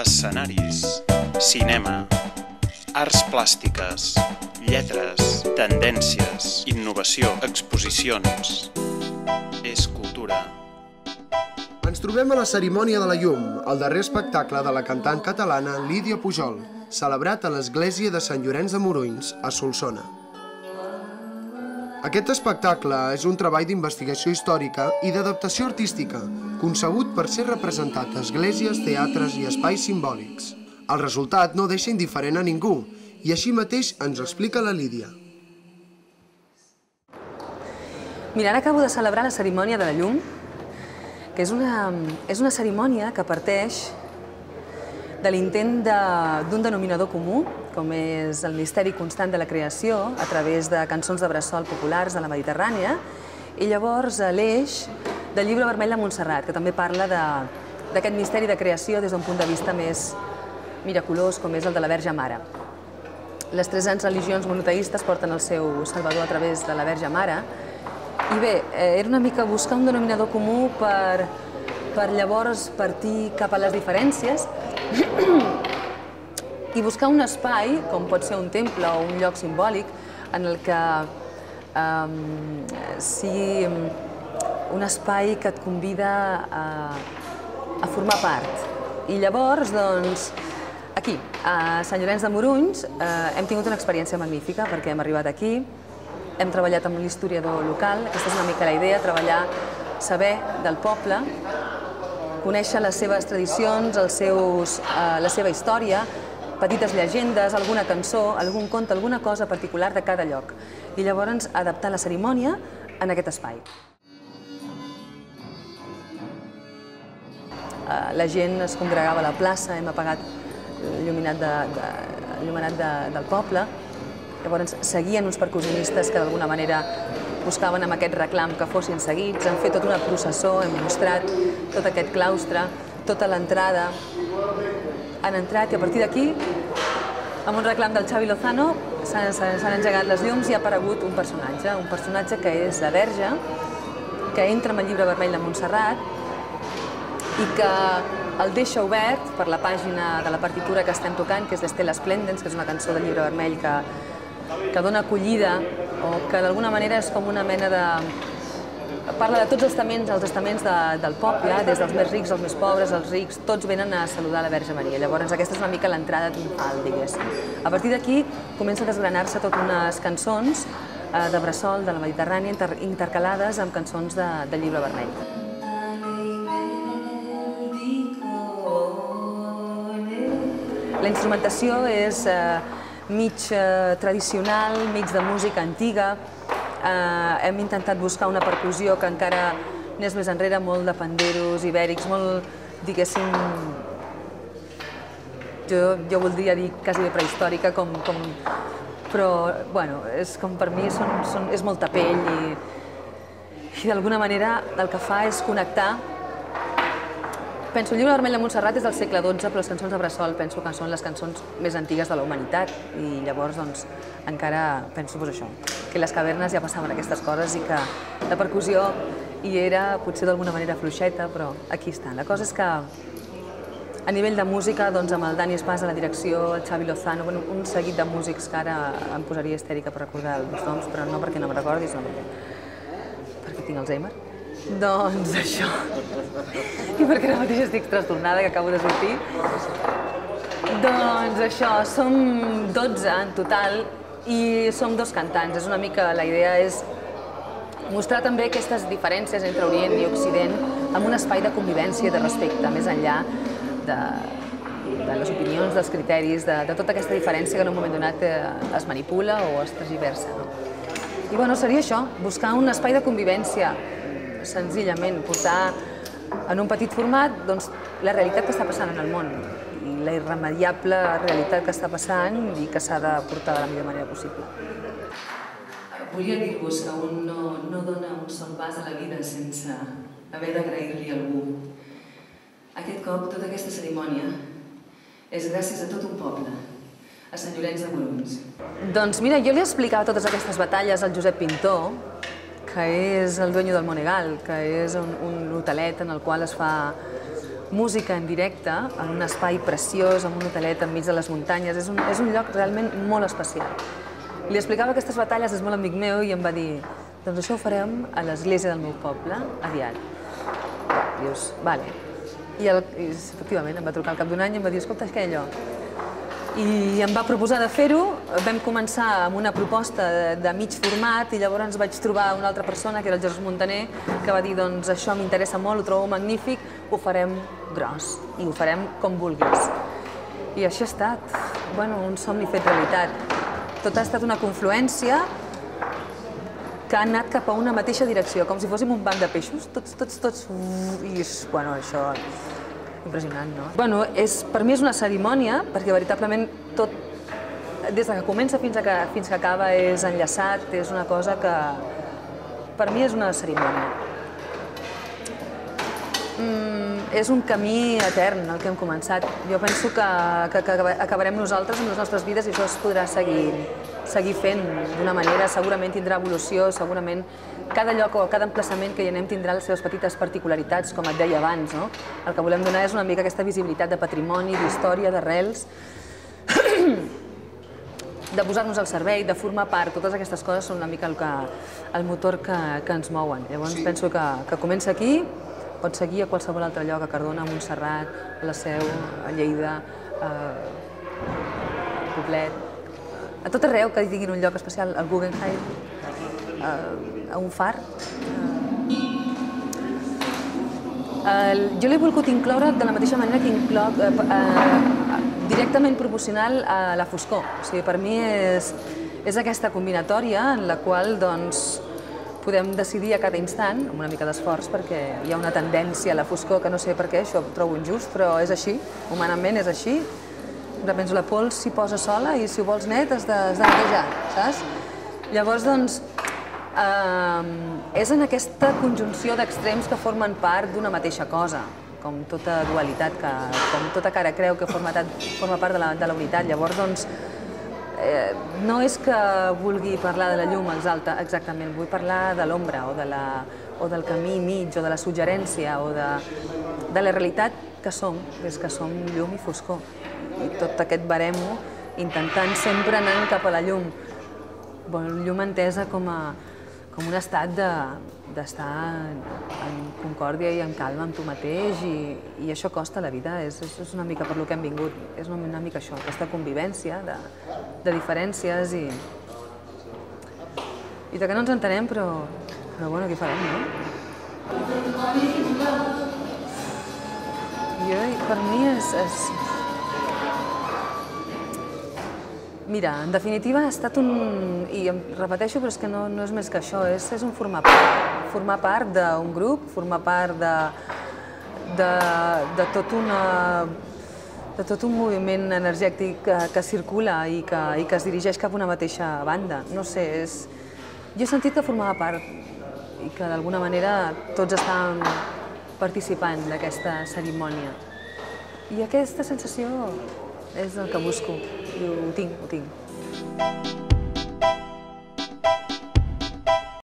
escenaris, cinema, arts plàstiques, lletres, tendències, innovació, exposicions. És cultura. Ens trobem a la cerimònia de la llum, el darrer espectacle de la cantant catalana Lídia Pujol, celebrat a l'església de Sant Llorenç de Morunys, a Solsona. Aquest espectacle és un treball d'investigació històrica i d'adaptació artística, concebut per ser representat a esglésies, teatres i espais simbòlics. El resultat no deixa indiferent a ningú, i així mateix ens explica la Lídia. Mira, ara acabo de celebrar la cerimònia de la llum, que és una, és una cerimònia que parteix de l'intent d'un de, denominador comú, com és el misteri constant de la creació, a través de cançons de bressol populars de la Mediterrània, i llavors l'eix del llibre vermell de Montserrat, que també parla d'aquest misteri de creació des d'un punt de vista més miraculós, com és el de la Verge Mare. Les tres grans religions monoteïstes porten el seu Salvador a través de la Verge Mare, i bé, eh, era una mica buscar un denominador comú per, per llavors partir cap a les diferències i buscar un espai, com pot ser un temple o un lloc simbòlic, en el que um, sigui un espai que et convida a, a formar part. I llavors, doncs, aquí, a Sant Llorenç de Morunys, eh, hem tingut una experiència magnífica perquè hem arribat aquí, hem treballat amb l'historiador local, aquesta és una mica la idea, treballar, saber del poble, conèixer les seves tradicions, els seus, eh, la seva història, petites llegendes, alguna cançó, algun conte, alguna cosa particular de cada lloc. I llavors adaptar la cerimònia en aquest espai. Eh, la gent es congregava a la plaça, hem apagat l'il·luminat, de, de, il·luminat de, del poble, llavors seguien uns percussionistes que d'alguna manera buscaven amb aquest reclam que fossin seguits, han fet tota una processó, hem mostrat tot aquest claustre, tota l'entrada. Han entrat i a partir d'aquí, amb un reclam del Xavi Lozano, s'han engegat les llums i ha aparegut un personatge, un personatge que és la Verge, que entra amb el llibre vermell de Montserrat i que el deixa obert per la pàgina de la partitura que estem tocant, que és l'Estela Splendens, que és una cançó del llibre vermell que, que dona acollida o que d'alguna manera és com una mena de... Parla de tots els estaments, els estaments de, del poble, des dels més rics als més pobres, els rics, tots venen a saludar la Verge Maria. Llavors aquesta és una mica l'entrada triomfal, diguéssim. A partir d'aquí comença a desgranar-se tot unes cançons eh, de bressol de la Mediterrània inter intercalades amb cançons de, de llibre vermell. La instrumentació és eh, mig eh, tradicional, mig de música antiga. Eh, hem intentat buscar una percussió que encara n'és més enrere, molt de panderos ibèrics, molt, diguéssim, jo, jo voldria dir quasi de prehistòrica, com, com, però bueno, és com per mi són, són, és molta pell i, i d'alguna manera el que fa és connectar Penso, el llibre vermell de Montserrat és del segle XII, però les cançons de Bressol penso que són les cançons més antigues de la humanitat i llavors doncs, encara penso pues, això, que les cavernes ja passaven aquestes coses i que la percussió hi era potser d'alguna manera fluixeta, però aquí està. La cosa és que a nivell de música, doncs, amb el Dani Espasa a la direcció, el Xavi Lozano, bueno, un seguit de músics que ara em posaria histèrica per recordar els noms, però no perquè no me'n recordi, sinó perquè, perquè tinc Alzheimer. Doncs això. I perquè ara mateix estic trastornada, que acabo de sortir. Doncs això, som 12 en total i som dos cantants. És una mica, la idea és mostrar també aquestes diferències entre Orient i Occident amb un espai de convivència i de respecte, més enllà de, de les opinions, dels criteris, de, de tota aquesta diferència que en un moment donat eh, es manipula o es transversa. No? I bueno, seria això, buscar un espai de convivència senzillament portar en un petit format doncs, la realitat que està passant en el món i la irremediable realitat que està passant i que s'ha de portar de la millor manera possible. Volia dir-vos que un no, no dona un sol pas a la vida sense haver d'agrair-li a algú. Aquest cop, tota aquesta cerimònia és gràcies a tot un poble, a Sant Llorenç de Morons. Doncs mira, jo li explicava totes aquestes batalles al Josep Pintor, que és el dueño del Monegal, que és un, un hotelet en el qual es fa música en directe, en un espai preciós, en un hotelet enmig de les muntanyes. És un, és un lloc realment molt especial. Li explicava aquestes batalles, és molt amic meu, i em va dir doncs això ho farem a l'església del meu poble, aviat. Dius, vale. I, el, i efectivament, em va trucar al cap d'un any i em va dir, escolta, és que allò, i em va proposar de fer-ho. Vam començar amb una proposta de, mig format i llavors vaig trobar una altra persona, que era el Jesús Montaner, que va dir, doncs això m'interessa molt, ho trobo magnífic, ho farem gros i ho farem com vulguis. I això ha estat, bueno, un somni fet realitat. Tot ha estat una confluència que ha anat cap a una mateixa direcció, com si fóssim un banc de peixos, tots, tots, tots, i, bueno, això impressionant, no? Bueno, és, per mi és una cerimònia, perquè veritablement tot, des de que comença fins, a que, fins que acaba, és enllaçat, és una cosa que per mi és una cerimònia. Mm, és un camí etern el que hem començat. Jo penso que, que, que acabarem nosaltres amb les nostres vides i això es podrà seguir, seguir fent d'una manera, segurament tindrà evolució, segurament cada lloc o cada emplaçament que hi anem tindrà les seves petites particularitats, com et deia abans. No? El que volem donar és una mica aquesta visibilitat de patrimoni, d'història, d'arrels, de posar-nos al servei, de formar part, totes aquestes coses són una mica el, que, el motor que, que ens mouen. Llavors sí. penso que, que comença aquí, pot seguir a qualsevol altre lloc, a Cardona, a Montserrat, a la Seu, a Lleida, a Poblet, a tot arreu que tinguin un lloc especial, al Guggenheim, a, a un far. El, jo l'he volgut incloure de la mateixa manera que incloc eh, eh, directament proporcional a la foscor. O sigui, per mi és, és aquesta combinatòria en la qual doncs, podem decidir a cada instant, amb una mica d'esforç, perquè hi ha una tendència a la foscor que no sé per què, això ho trobo injust, però és així, humanament és així. De penso, la pols s'hi posa sola i si ho vols net de, has de netejar, saps? Llavors, doncs, eh, és en aquesta conjunció d'extrems que formen part d'una mateixa cosa, com tota dualitat, que, com tota cara creu que forma, forma part de la, de la unitat. Llavors, doncs, eh, no és que vulgui parlar de la llum exalta, exactament, vull parlar de l'ombra o, de la, o del camí mig o de la suggerència o de, de la realitat que som, és que som llum i foscor. I tot aquest baremo intentant sempre anar cap a la llum. Bueno, llum entesa com a, com un estat d'estar de, en concòrdia i en calma amb tu mateix i, i això costa la vida, és, és una mica per lo que hem vingut, és una, una mica això, aquesta convivència de, de diferències i, i de que no ens entenem, però, però bueno, què farem, no? Jo, per mi és, és, Mira, en definitiva ha estat un... I em repeteixo, però és que no, no és més que això, és, és un formar part. Formar part d'un grup, formar part de, de, de tot una de tot un moviment energètic que, que circula i que, i que es dirigeix cap a una mateixa banda. No sé, és... jo he sentit que formava part i que d'alguna manera tots estàvem participant d'aquesta cerimònia. I aquesta sensació és el que busco i ho tinc, ho tinc.